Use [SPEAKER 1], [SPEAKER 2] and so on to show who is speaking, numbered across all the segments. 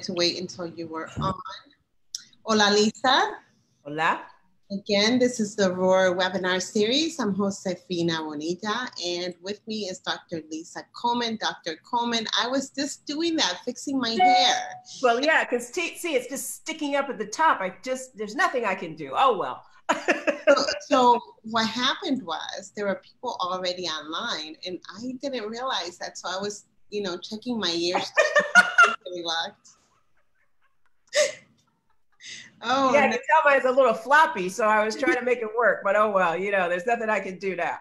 [SPEAKER 1] to wait until you were on. Hola, Lisa.
[SPEAKER 2] Hola.
[SPEAKER 1] Again, this is the Roar webinar series. I'm Josefina Bonilla, and with me is Dr. Lisa Coleman. Dr. Coleman, I was just doing that, fixing my hair.
[SPEAKER 2] Well, yeah, because see, it's just sticking up at the top. I just, there's nothing I can do. Oh, well.
[SPEAKER 1] so, so, what happened was there were people already online, and I didn't realize that. So I was, you know, checking my ears. locked.
[SPEAKER 2] Oh, yeah, I can tell mine's a little floppy, so I was trying to make it work, but oh well, you know, there's nothing I can do now.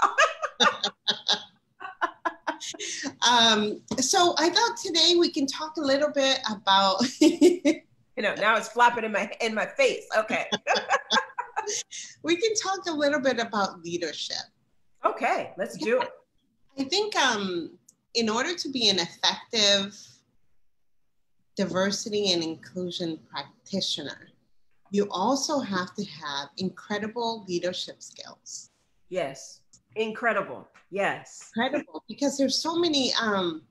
[SPEAKER 1] um, so I thought today we can talk a little bit about. you
[SPEAKER 2] know, now it's flopping in my in my face. Okay.
[SPEAKER 1] we can talk a little bit about leadership.
[SPEAKER 2] Okay, let's do it.
[SPEAKER 1] I think um, in order to be an effective diversity and inclusion practitioner, you also have to have incredible leadership skills.
[SPEAKER 2] Yes, incredible. Yes,
[SPEAKER 1] incredible because there's so many um,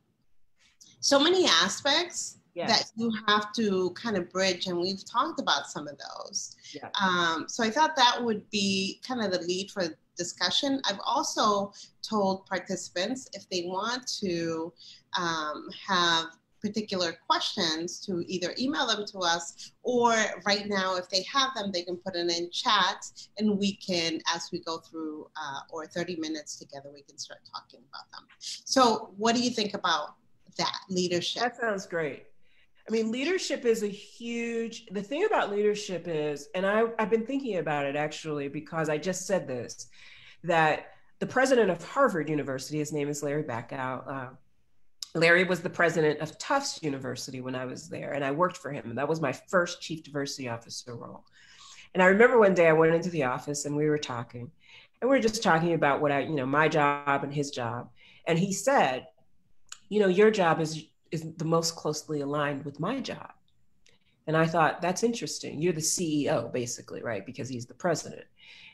[SPEAKER 1] so many aspects yes. that you have to kind of bridge, and we've talked about some of those. Yeah. Um, so I thought that would be kind of the lead for discussion. I've also told participants if they want to um, have particular questions to either email them to us or right now if they have them they can put it in chat and we can as we go through uh, or 30 minutes together we can start talking about them. So what do you think about that leadership?
[SPEAKER 2] That sounds great. I mean leadership is a huge the thing about leadership is and I, i've been thinking about it actually because i just said this that the president of harvard university his name is larry bacow uh, Larry was the president of Tufts University when I was there, and I worked for him. And that was my first chief diversity officer role. And I remember one day I went into the office and we were talking, and we were just talking about what I, you know, my job and his job. And he said, you know, your job is is the most closely aligned with my job. And I thought, that's interesting. You're the CEO, basically, right? Because he's the president.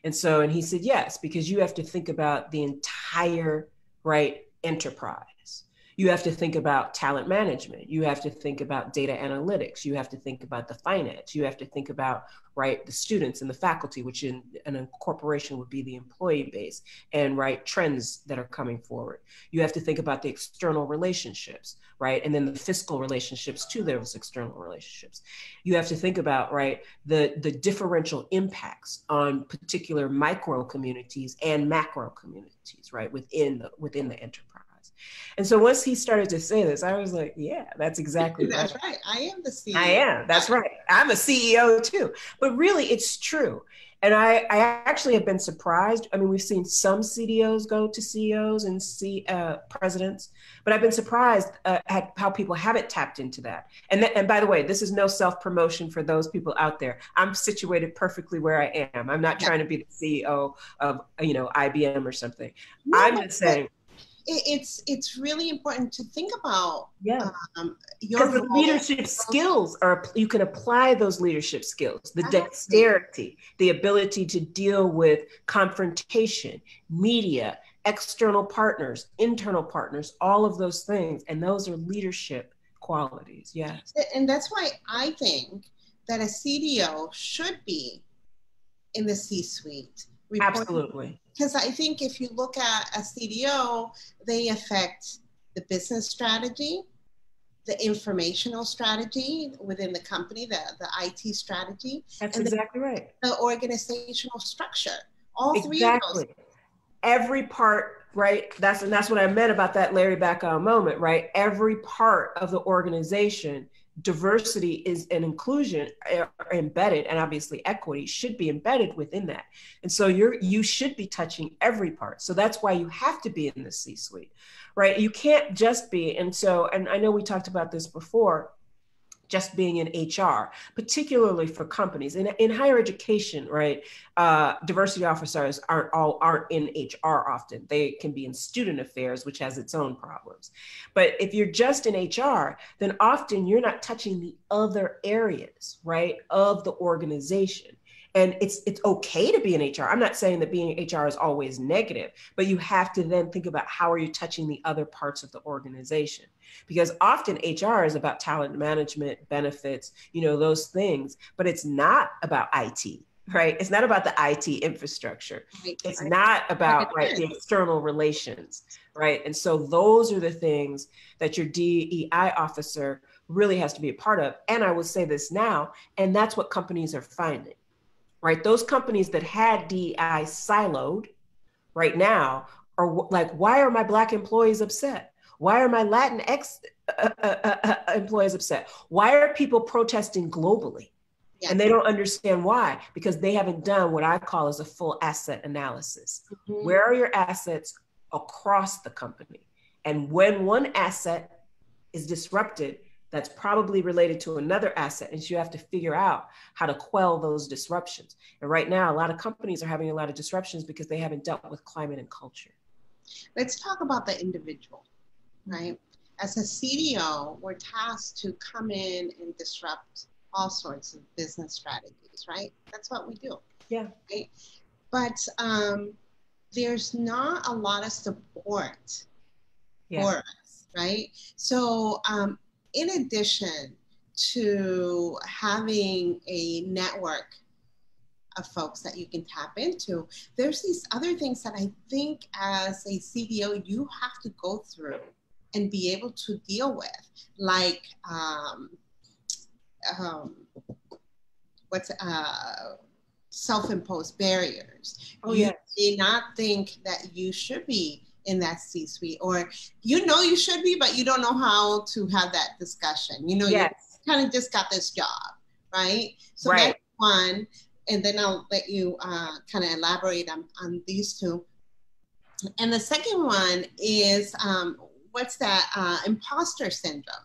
[SPEAKER 2] And so, and he said, yes, because you have to think about the entire, right, enterprise you have to think about talent management. You have to think about data analytics. You have to think about the finance. You have to think about right the students and the faculty which in, an corporation would be the employee base and right trends that are coming forward. You have to think about the external relationships right and then the fiscal relationships to those external relationships. You have to think about right the the differential impacts on particular micro communities and macro communities right within the within the enterprise and so once he started to say this, I was like, yeah, that's exactly
[SPEAKER 1] that's right. right. I am the CEO. I
[SPEAKER 2] am. That's right. I'm a CEO too. But really, it's true. And I, I actually have been surprised. I mean, we've seen some CDOs go to CEOs and C uh, presidents, but I've been surprised uh, at how people haven't tapped into that. And th- and by the way, this is no self promotion for those people out there. I'm situated perfectly where I am. I'm not yeah. trying to be the CEO of you know IBM or something. No, I'm just saying
[SPEAKER 1] it's it's really important to think about
[SPEAKER 2] yeah. um, because the leadership skills are you can apply those leadership skills the dexterity the ability to deal with confrontation media external partners internal partners all of those things and those are leadership qualities yes
[SPEAKER 1] and that's why i think that a cdo should be in the c suite
[SPEAKER 2] Absolutely.
[SPEAKER 1] Because I think if you look at a CDO, they affect the business strategy, the informational strategy within the company, the, the IT strategy.
[SPEAKER 2] That's exactly
[SPEAKER 1] the,
[SPEAKER 2] right.
[SPEAKER 1] The organizational structure. All
[SPEAKER 2] exactly. three of those. Every part, right? That's and that's what I meant about that Larry Bacow moment, right? Every part of the organization diversity is an inclusion are embedded and obviously equity should be embedded within that. And so you're you should be touching every part. So that's why you have to be in the c suite right? You can't just be and so and i know we talked about this before just being in HR, particularly for companies. In, in higher education, right, uh, diversity officers aren't all aren't in HR often. They can be in student affairs, which has its own problems. But if you're just in HR, then often you're not touching the other areas, right, of the organization. And it's it's okay to be in hr i'm not saying that being hr is always negative but you have to then think about how are you touching the other parts of the organization? Because often hr is about talent management benefits you know those things but it's not about it right? It's not about the it infrastructure. It's not about right the external relations right? And so those are the things that your dei officer really has to be a part of. And i will say this now and that's what companies are finding right? Those companies that had DEI siloed right now are like, why are my Black employees upset? Why are my Latinx uh, uh, uh, uh, employees upset? Why are people protesting globally? Yes. And they don't understand why, because they haven't done what I call as a full asset analysis. Mm-hmm. Where are your assets across the company? And when one asset is disrupted, that's probably related to another asset and so you have to figure out how to quell those disruptions. And right now a lot of companies are having a lot of disruptions because they haven't dealt with climate and culture.
[SPEAKER 1] Let's talk about the individual right? As a cdo we're tasked to come in and disrupt all sorts of business strategies right? That's what we do.
[SPEAKER 2] Yeah.
[SPEAKER 1] Right? but um, there's not a lot of support yeah. for us right? So um, in addition to having a network of folks that you can tap into, there's these other things that I think as a CDO you have to go through and be able to deal with, like um, um, what's uh, self-imposed barriers.
[SPEAKER 2] Oh, you
[SPEAKER 1] yes. not think that you should be in that C-suite, or you know you should be, but you don't know how to have that discussion. You know, yes. you kind of just got this job, right? So right. that's one, and then I'll let you uh, kind of elaborate on, on these two. And the second one is um, what's that uh, imposter syndrome?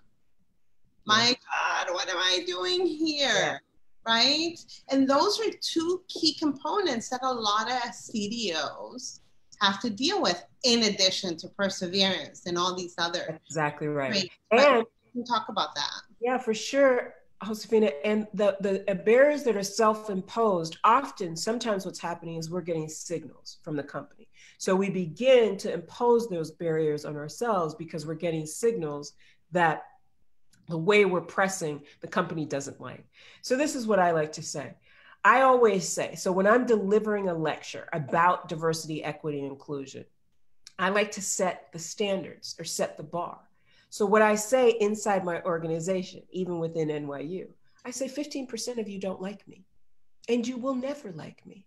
[SPEAKER 1] My God, what am I doing here? Yeah. Right? And those are two key components that a lot of CDOs have to deal with in addition to perseverance and all these other
[SPEAKER 2] exactly right and we
[SPEAKER 1] can talk about that
[SPEAKER 2] yeah for sure oh, Josefina, and the, the barriers that are self-imposed, often, sometimes what's happening is we're getting signals from the company. So we begin to impose those barriers on ourselves because we're getting signals that the way we're pressing the company doesn't like. So this is what I like to say. I always say, so when I'm delivering a lecture about diversity, equity, and inclusion, I like to set the standards or set the bar. So what I say inside my organization, even within NYU, I say 15% of you don't like me and you will never like me.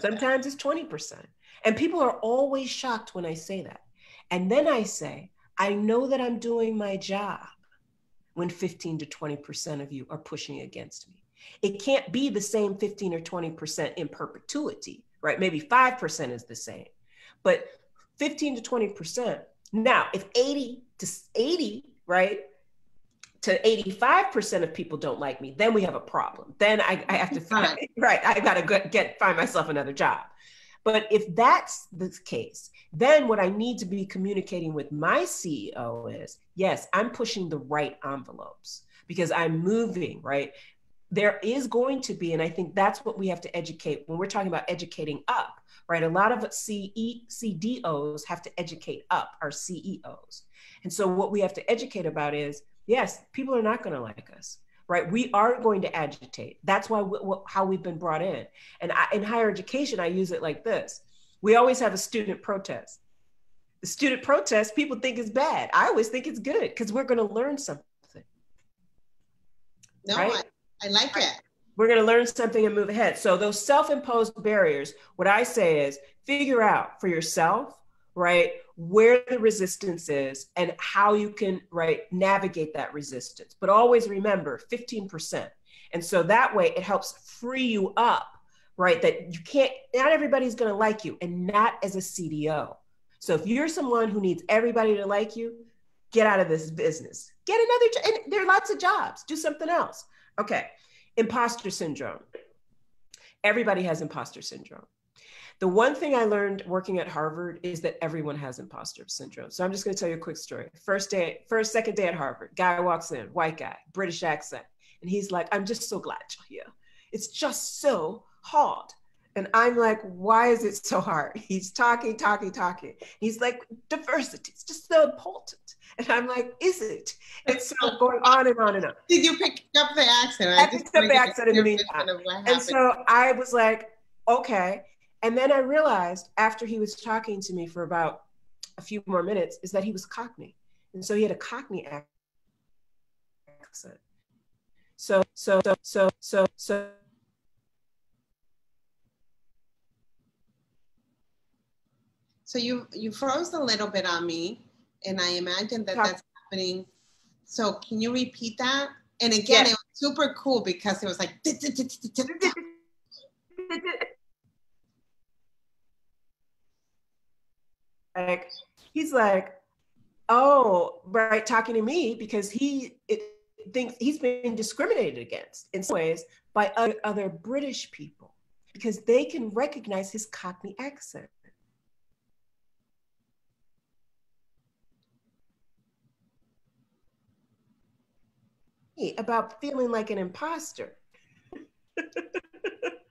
[SPEAKER 2] Sometimes it's 20%. And people are always shocked when I say that. And then I say, I know that I'm doing my job when 15 to 20% of you are pushing against me. It can't be the same 15 or 20% in perpetuity, right? Maybe 5% is the same, but 15 to 20%. Now, if 80 to 80, right, to 85% of people don't like me, then we have a problem. Then I, I have to find, right, I got to get, find myself another job. But if that's the case, then what I need to be communicating with my CEO is yes, I'm pushing the right envelopes because I'm moving, right? There is going to be, and I think that's what we have to educate when we're talking about educating up, right? A lot of CE, CDOs have to educate up our CEOs. And so what we have to educate about is yes, people are not going to like us, right? We are going to agitate. That's why we, how we've been brought in. And I, in higher education, I use it like this we always have a student protest. The student protest, people think is bad. I always think it's good because we're going to learn something.
[SPEAKER 1] No, right? I like it.
[SPEAKER 2] We're going to learn something and move ahead. So, those self imposed barriers, what I say is figure out for yourself, right, where the resistance is and how you can, right, navigate that resistance. But always remember 15%. And so that way it helps free you up, right, that you can't, not everybody's going to like you and not as a CDO. So, if you're someone who needs everybody to like you, get out of this business. Get another, and there are lots of jobs. Do something else. Okay, imposter syndrome. Everybody has imposter syndrome. The one thing I learned working at Harvard is that everyone has imposter syndrome. So I'm just going to tell you a quick story. First day, first second day at Harvard, guy walks in, white guy, British accent, and he's like, "I'm just so glad you're here." It's just so hard. And I'm like, why is it so hard? He's talking, talking, talking. He's like, diversity, it's just so important. And I'm like, is it? And so going on and on and on.
[SPEAKER 1] Did you pick up the accent?
[SPEAKER 2] I, I picked up the accent in the meantime. And so I was like, okay. And then I realized after he was talking to me for about a few more minutes is that he was Cockney. And so he had a Cockney accent. So, so, so, so, so, so.
[SPEAKER 1] So you you froze a little bit on me, and I imagine that that's happening. So can you repeat that? And again, it was super cool because it was like.
[SPEAKER 2] like he's like, oh, right, talking to me because he it, thinks he's been discriminated against in some ways by other, other British people because they can recognize his Cockney accent. About feeling like an imposter.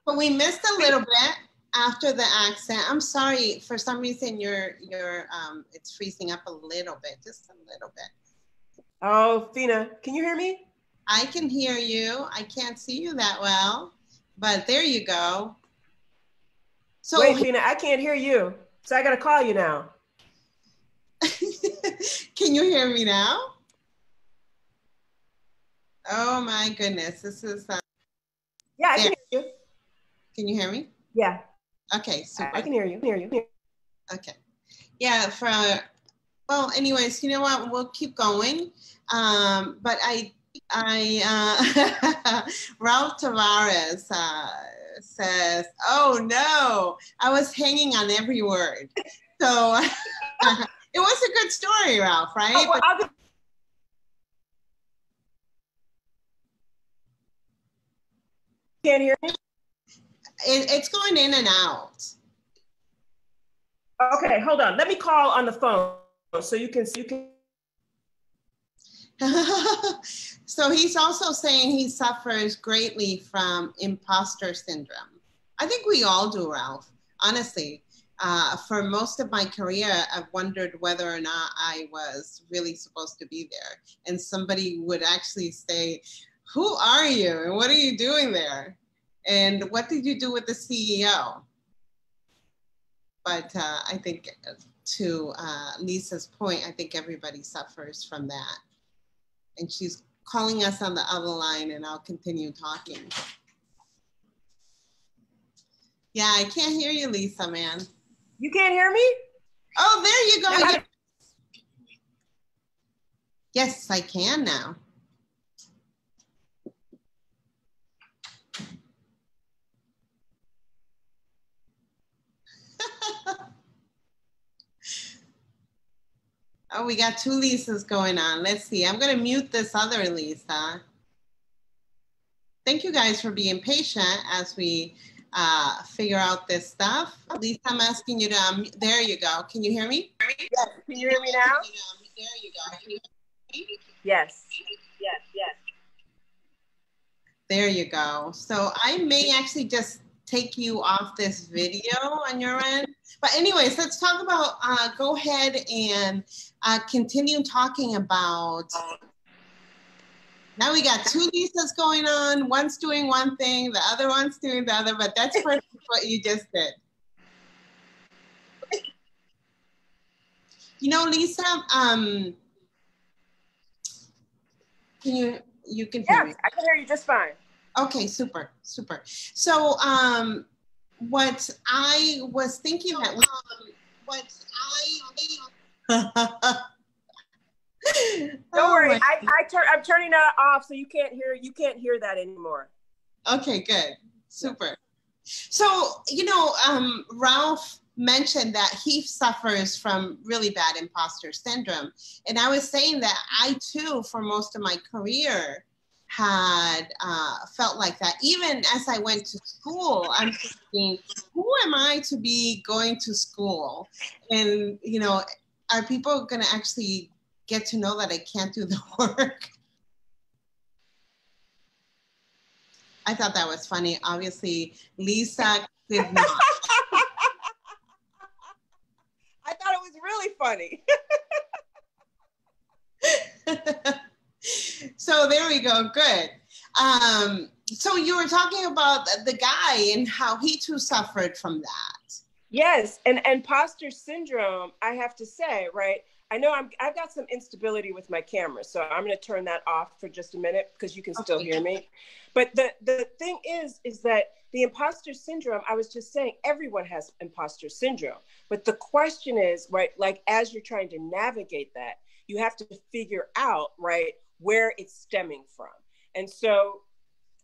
[SPEAKER 1] but we missed a little bit after the accent. I'm sorry, for some reason your your um it's freezing up a little bit, just a little bit.
[SPEAKER 2] Oh, Fina, can you hear me?
[SPEAKER 1] I can hear you. I can't see you that well, but there you go.
[SPEAKER 2] So wait, Fina, I can't hear you. So I gotta call you now.
[SPEAKER 1] can you hear me now? Oh my goodness, this is. Uh,
[SPEAKER 2] yeah, I can hear you.
[SPEAKER 1] Can you hear me?
[SPEAKER 2] Yeah.
[SPEAKER 1] Okay,
[SPEAKER 2] super. I can hear you. Hear you.
[SPEAKER 1] Okay. Yeah, for well, anyways, you know what? We'll keep going. Um, but I, I, uh, Ralph Tavares uh, says, "Oh no, I was hanging on every word." So it was a good story, Ralph. Right? Oh, well,
[SPEAKER 2] can't hear me
[SPEAKER 1] it, it's going in and out.
[SPEAKER 2] Okay, hold on. Let me call on the phone so you can you can.
[SPEAKER 1] so he's also saying he suffers greatly from imposter syndrome. I think we all do, Ralph. Honestly, uh, for most of my career, I've wondered whether or not I was really supposed to be there. And somebody would actually say, Who are you? And what are you doing there? And what did you do with the CEO? But uh, I think to uh, Lisa's point, I think everybody suffers from that. And she's calling us on the other line, and I'll continue talking. Yeah, I can't hear you, Lisa, man.
[SPEAKER 2] You can't hear me?
[SPEAKER 1] Oh, there you go. Yes, I can now. Oh, we got two Lisas going on. Let's see. I'm going to mute this other Lisa. Thank you guys for being patient as we uh, figure out this stuff. Lisa, I'm asking you to, um, there you go. Can you hear me?
[SPEAKER 2] Yes. Can you hear me now?
[SPEAKER 1] There you go. You
[SPEAKER 2] yes. Yes, yes.
[SPEAKER 1] There you go. So I may actually just take you off this video on your end. But anyways, let's talk about, uh, go ahead and uh, continue talking about, now we got two Lisas going on. One's doing one thing, the other one's doing the other, but that's what you just did. You know, Lisa, um, can you, you can
[SPEAKER 2] hear me? I can hear you just fine.
[SPEAKER 1] Okay, super, super. So, um, what I was thinking that we, what
[SPEAKER 2] I. Don't oh worry, I, I turn I'm turning that off so you can't hear you can't hear that anymore.
[SPEAKER 1] Okay, good, super. So you know, um, Ralph mentioned that he suffers from really bad imposter syndrome, and I was saying that I too, for most of my career, had uh, felt like that. Even as I went to school, I'm thinking, who am I to be going to school? And, you know, are people going to actually get to know that I can't do the work? I thought that was funny. Obviously, Lisa did not.
[SPEAKER 2] I thought it was really funny.
[SPEAKER 1] so there we go. Good. Um, so you were talking about the guy and how he too suffered from that.
[SPEAKER 2] Yes, and and imposter syndrome. I have to say, right? I know I'm. I've got some instability with my camera, so I'm going to turn that off for just a minute because you can still hear me. But the the thing is, is that the imposter syndrome. I was just saying, everyone has imposter syndrome. But the question is, right? Like as you're trying to navigate that, you have to figure out, right, where it's stemming from. And so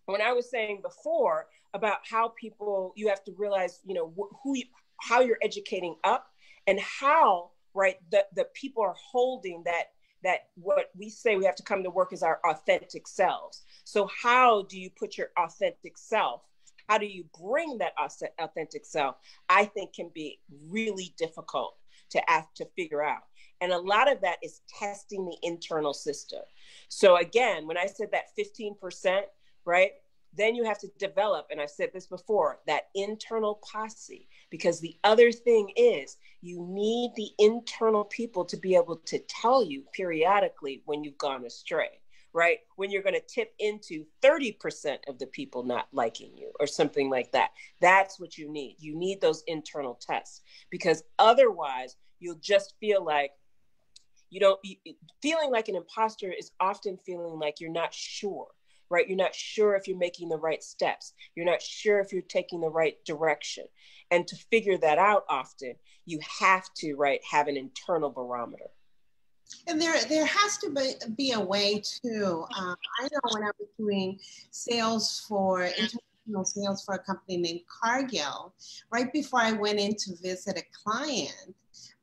[SPEAKER 2] when I was saying before about how people, you have to realize, you know, wh- who, you, how you're educating up and how, right, the, the people are holding that that what we say we have to come to work is our authentic selves. So how do you put your authentic self? How do you bring that authentic self? I think can be really difficult to ask to figure out. And a lot of that is testing the internal system. So again, when I said that 15%, right? Then you have to develop, and I've said this before, that internal posse. Because the other thing is, you need the internal people to be able to tell you periodically when you've gone astray, right? When you're going to tip into 30% of the people not liking you or something like that. That's what you need. You need those internal tests because otherwise, you'll just feel like, you don't feeling like an imposter is often feeling like you're not sure right? You're not sure if you're making the right steps. You're not sure if you're taking the right direction. And to figure that out often you have to right have an internal barometer.
[SPEAKER 1] And there, there has to be, be a way to. Um, I know when I was doing sales for international sales for a company named Cargill, right before I went in to visit a client,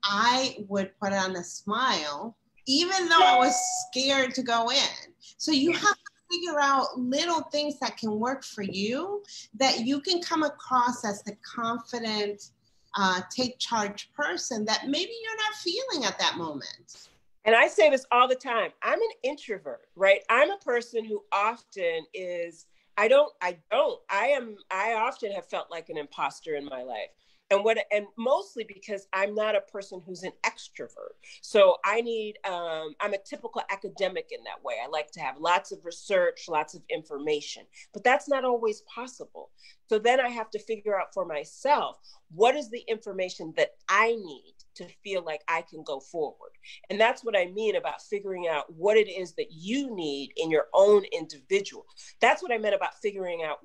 [SPEAKER 1] I would put on a smile, even though I was scared to go in. So you have to figure out little things that can work for you that you can come across as the confident, uh, take charge person that maybe you're not feeling at that moment.
[SPEAKER 2] And I say this all the time I'm an introvert, right? I'm a person who often is. I don't, I don't, I am, I often have felt like an imposter in my life and what and mostly because i'm not a person who's an extrovert. So i need um, i'm a typical academic in that way. I like to have lots of research lots of information but that's not always possible. So then i have to figure out for myself what is the information that i need to feel like i can go forward? And that's what i mean about figuring out what it is that you need in your own individual. That's what i meant about figuring out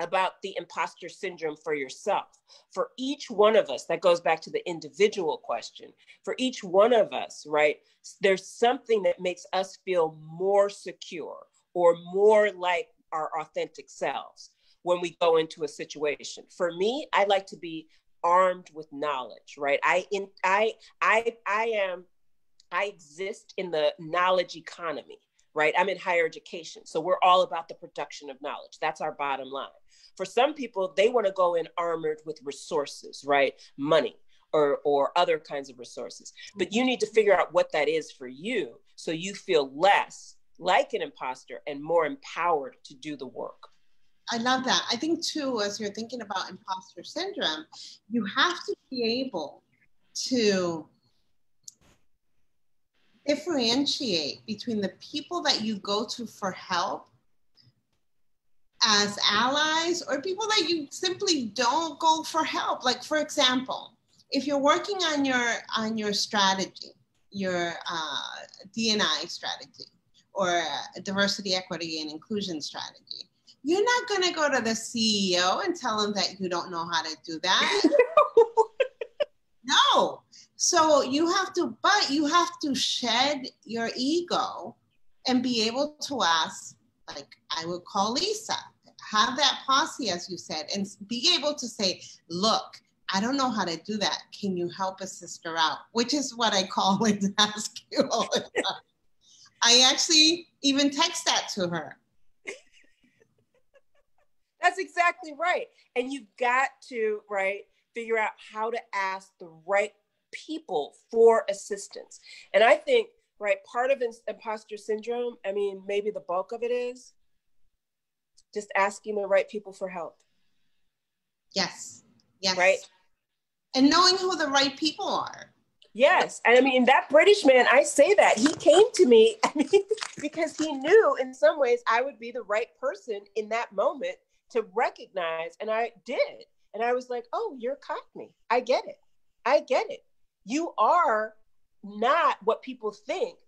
[SPEAKER 2] about the imposter syndrome for yourself. For each one of us, that goes back to the individual question. For each one of us, right, there's something that makes us feel more secure or more like our authentic selves when we go into a situation. For me, I like to be armed with knowledge, right? I in I I I am I exist in the knowledge economy, right? I'm in higher education. So we're all about the production of knowledge. That's our bottom line. For some people, they want to go in armored with resources, right? Money or, or other kinds of resources. But you need to figure out what that is for you so you feel less like an imposter and more empowered to do the work.
[SPEAKER 1] I love that. I think too, as you're thinking about imposter syndrome, you have to be able to differentiate between the people that you go to for help as allies or people that you simply don't go for help. Like for example if you're working on your on your strategy your uh, dni strategy or diversity equity and inclusion strategy you're not going to go to the ceo and tell him that you don't know how to do that. No so you have to but you have to shed your ego and be able to ask like I would call Lisa, have that posse, as you said, and be able to say, look, I don't know how to do that. Can you help a sister out? Which is what I call and ask you all the time. I actually even text that to her.
[SPEAKER 2] That's exactly right. And you've got to, right, figure out how to ask the right people for assistance. And I think, right, part of imposter syndrome, I mean, maybe the bulk of it is just asking the right people for help.
[SPEAKER 1] Yes. Yes.
[SPEAKER 2] Right.
[SPEAKER 1] And knowing who the right people are.
[SPEAKER 2] Yes. And I mean, that British man, I say that he came to me I mean, because he knew in some ways I would be the right person in that moment to recognize. And I did. And I was like, oh, you're Cockney. I get it. I get it. You are not what people think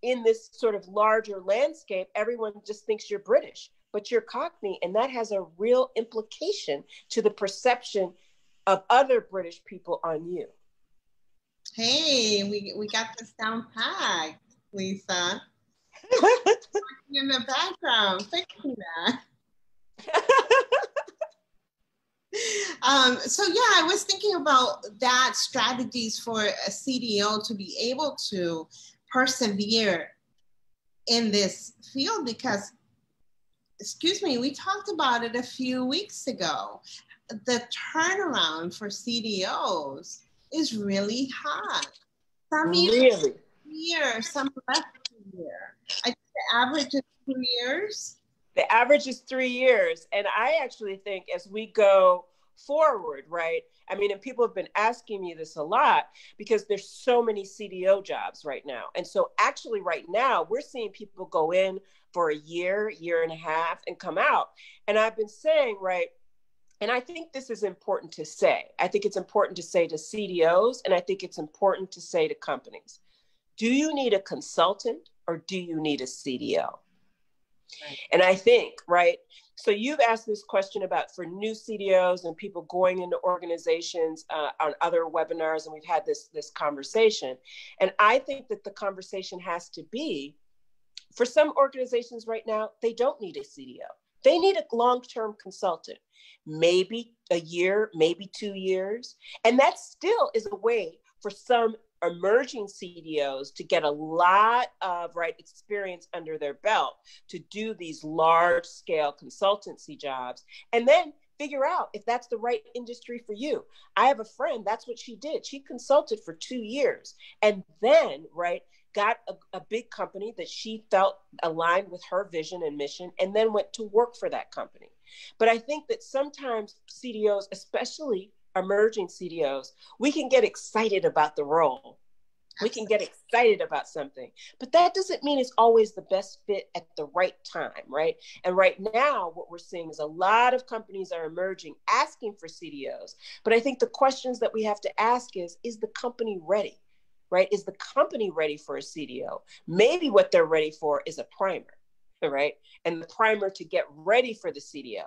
[SPEAKER 2] in this sort of larger landscape. Everyone just thinks you're British, but you're Cockney. And that has a real implication to the perception of other British people on you.
[SPEAKER 1] Hey, we, we got this down packed, Lisa. in the background, fixing that. Um, so yeah, I was thinking about that strategies for a CDO to be able to persevere in this field because excuse me, we talked about it a few weeks ago. The turnaround for CDOs is really high. Some
[SPEAKER 2] really?
[SPEAKER 1] year, some less than year. I think the average is two years.
[SPEAKER 2] The average is three years. And I actually think as we go forward, right? I mean, and people have been asking me this a lot because there's so many CDO jobs right now. And so actually right now we're seeing people go in for a year, year and a half and come out. And I've been saying, right, and I think this is important to say. I think it's important to say to CDOs, and I think it's important to say to companies do you need a consultant or do you need a CDO? And I think, right, so you've asked this question about for new CDOs and people going into organizations uh, on other webinars, and we've had this, this conversation. And I think that the conversation has to be for some organizations right now, they don't need a CDO. They need a long term consultant, maybe a year, maybe two years. And that still is a way for some emerging CDOs to get a lot of right experience under their belt to do these large scale consultancy jobs and then figure out if that's the right industry for you. I have a friend, that's what she did. She consulted for 2 years and then, right, got a, a, big company that she felt aligned with her vision and mission, and then went to work for that company. But I think that sometimes CDOs, especially emerging CDOs, we can get excited about the role. We can get excited about something, but that doesn't mean it's always the best fit at the right time, right? And right now, what we're seeing is a lot of companies are emerging asking for CDOs. But I think the questions that we have to ask is Is the company ready? right? Is the company ready for a CDO? Maybe what they're ready for is a primer, right? And the primer to get ready for the CDO.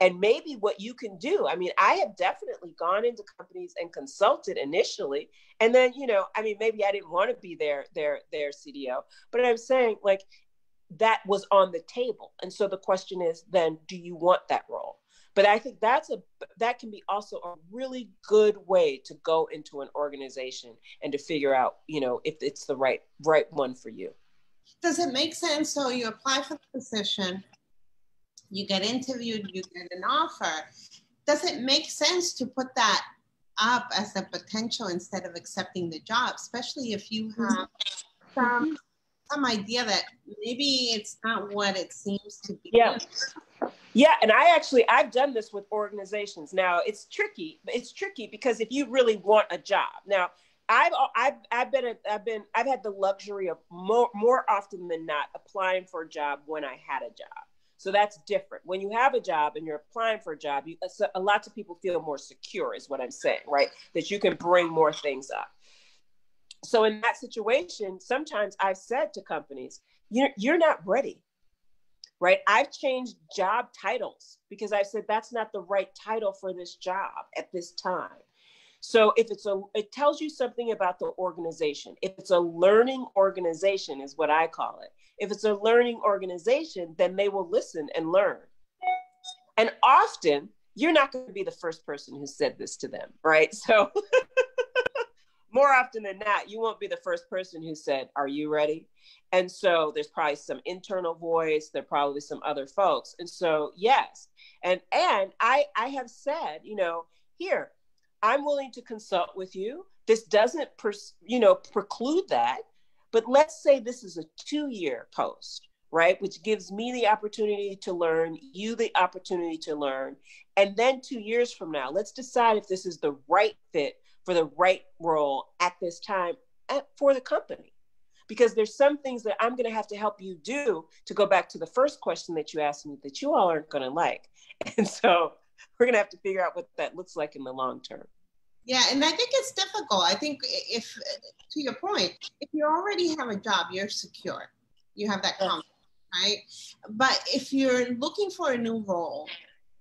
[SPEAKER 2] And maybe what you can do, I mean, I have definitely gone into companies and consulted initially. And then, you know, I mean, maybe I didn't want to be their their their CDO, but I'm saying like that was on the table. And so the question is then do you want that role? but i think that's a that can be also a really good way to go into an organization and to figure out you know if it's the right right one for you
[SPEAKER 1] does it make sense so you apply for the position you get interviewed you get an offer does it make sense to put that up as a potential instead of accepting the job especially if you have mm-hmm. some mm-hmm. some idea that maybe it's not what it seems to be
[SPEAKER 2] yeah yeah, and I actually I've done this with organizations. Now it's tricky. It's tricky because if you really want a job, now I've I've I've been a, I've been I've had the luxury of more more often than not applying for a job when I had a job. So that's different. When you have a job and you're applying for a job, you, uh, a uh, lot of people feel more secure, is what I'm saying, right? That you can bring more things up. So in that situation, sometimes I've said to companies, you're, you're not ready right? I've changed job titles because I said that's not the right title for this job at this time. So if it's a, it tells you something about the organization. If it's a learning organization, is what I call it. If it's a learning organization, then they will listen and learn. And often, you're not going to be the first person who said this to them, right? So more often than not, you won't be the first person who said, Are you ready? And so there's probably some internal voice, there probably some other folks. And so yes. And and I I have said, you know, here, I'm willing to consult with you. This doesn't pers- you know preclude that. But let's say this is a two-year post, right? Which gives me the opportunity to learn, you the opportunity to learn. And then two years from now, let's decide if this is the right fit for the right role at this time at, for the company. Because there's some things that I'm going to have to help you do to go back to the first question that you asked me that you all aren't going to like. And so we're going to have to figure out what that looks like in the long term.
[SPEAKER 1] Yeah, and I think it's difficult. I think if, to your point, if you already have a job, you're secure. You have that confidence, right? But if you're looking for a new role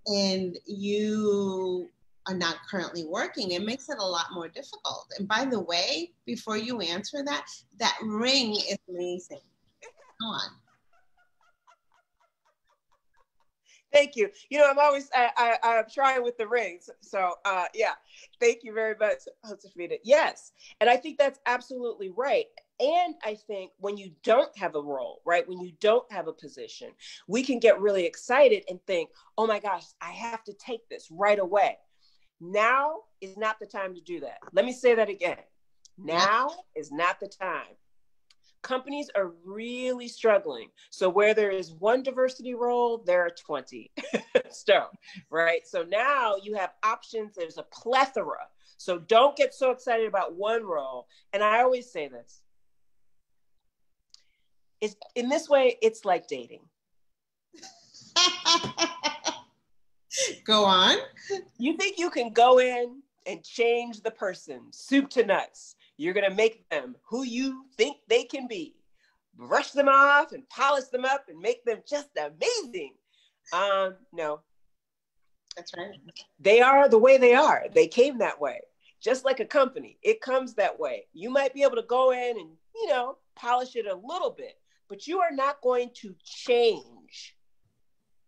[SPEAKER 1] and you are not currently working, it makes it a lot more difficult. And by the way, before you answer that, that ring is amazing. Go on.
[SPEAKER 2] Thank you. You know, I'm always I, I am trying with the rings. So uh, yeah, thank you very much, Josefina. Yes, and I think that's absolutely right. And I think when you don't have a role, right, when you don't have a position, we can get really excited and think, oh my gosh, I have to take this right away. Now is not the time to do that. Let me say that again. Now is not the time companies are really struggling. So where there is one diversity role, there are 20 so, right? So now you have options, there's a plethora. So don't get so excited about one role. And I always say this. It's, in this way, it's like dating.
[SPEAKER 1] go on.
[SPEAKER 2] You think you can go in and change the person, soup to nuts. You're going to make them who you think they can be, brush them off and polish them up and make them just amazing. Um, no.
[SPEAKER 1] That's right.
[SPEAKER 2] They are the way they are. They came that way. Just like a company, it comes that way. You might be able to go in and, you know, polish it a little bit, but you are not going to change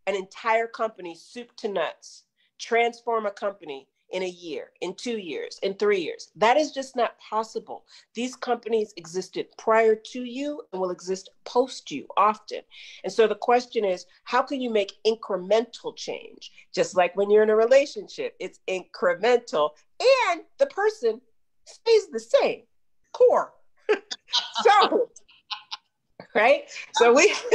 [SPEAKER 2] an entire company soup to nuts, transform a company in a year, in two years, in three years. That is just not possible. These companies existed prior to you and will exist post you often. And so the question is how can you make incremental change? Just like when you're in a relationship, it's incremental and the person stays the same core. so, right? So we.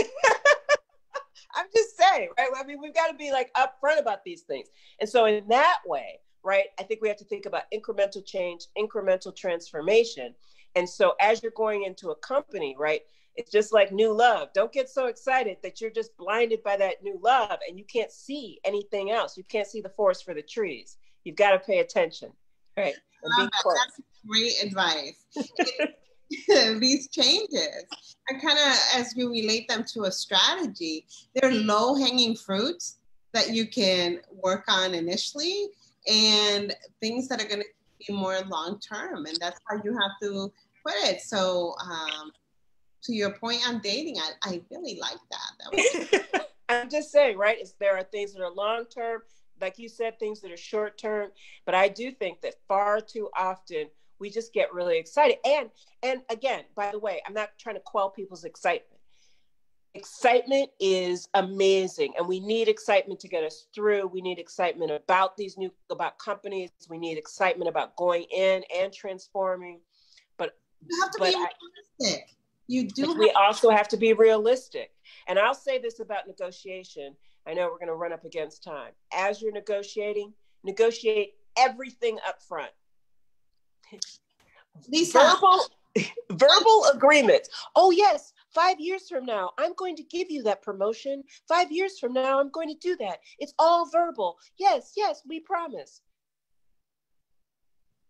[SPEAKER 2] I'm just saying, right? I mean, we've got to be like upfront about these things. And so, in that way, right? I think we have to think about incremental change, incremental transformation. And so as you're going into a company, right? It's just like new love. Don't get so excited that you're just blinded by that new love and you can't see anything else. You can't see the forest for the trees. You've got to pay attention, right?
[SPEAKER 1] And be close. That's great advice. these changes and kind of as you relate them to a strategy, they're low hanging fruits that you can work on initially and things that are going to be more long term. And that's how you have to put it. So, um, to your point on dating, I, I really like that. that
[SPEAKER 2] was- I'm just saying, right? Is there are things that are long term, like you said, things that are short term. But I do think that far too often we just get really excited. And and again, by the way, I'm not trying to quell people's excitement excitement is amazing and we need excitement to get us through. We need excitement about these new about companies. We need excitement about going in and transforming. But
[SPEAKER 1] you have to be realistic. I, you do
[SPEAKER 2] we also have to be realistic. And i'll say this about negotiation. I know we're going to run up against time. As you're negotiating negotiate everything up front
[SPEAKER 1] Lisa.
[SPEAKER 2] verbal verbal agreements. Oh yes Five years from now, I'm going to give you that promotion. Five years from now, I'm going to do that. It's all verbal. Yes, yes, we promise.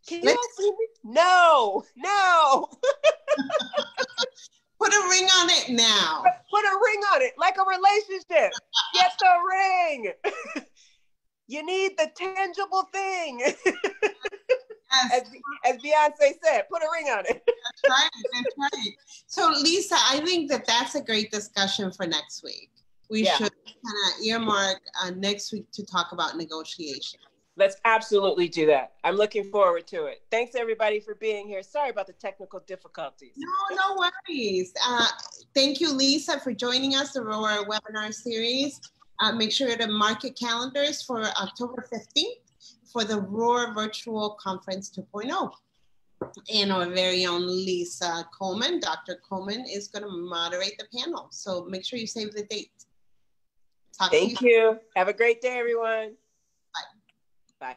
[SPEAKER 2] Can you see me? No, no.
[SPEAKER 1] Put a ring on it now.
[SPEAKER 2] Put a ring on it, like a relationship. Get the ring. you need the tangible thing. Yes. As, as Beyonce said, put a ring on it.
[SPEAKER 1] Right. That's right. So, Lisa, I think that that's a great discussion for next week. We yeah. should kind of earmark uh, next week to talk about negotiation.
[SPEAKER 2] Let's absolutely do that. I'm looking forward to it. Thanks everybody for being here. Sorry about the technical difficulties.
[SPEAKER 1] No, no worries. Uh, thank you, Lisa, for joining us for our webinar series. Uh, make sure to mark your calendars for October 15th for the Roar Virtual Conference 2.0. and our very own Lisa Coleman. Dr. Coleman is going to moderate the panel. So make sure you save the date.
[SPEAKER 2] Talk Thank you. you. Have a great day, everyone. Bye. Bye.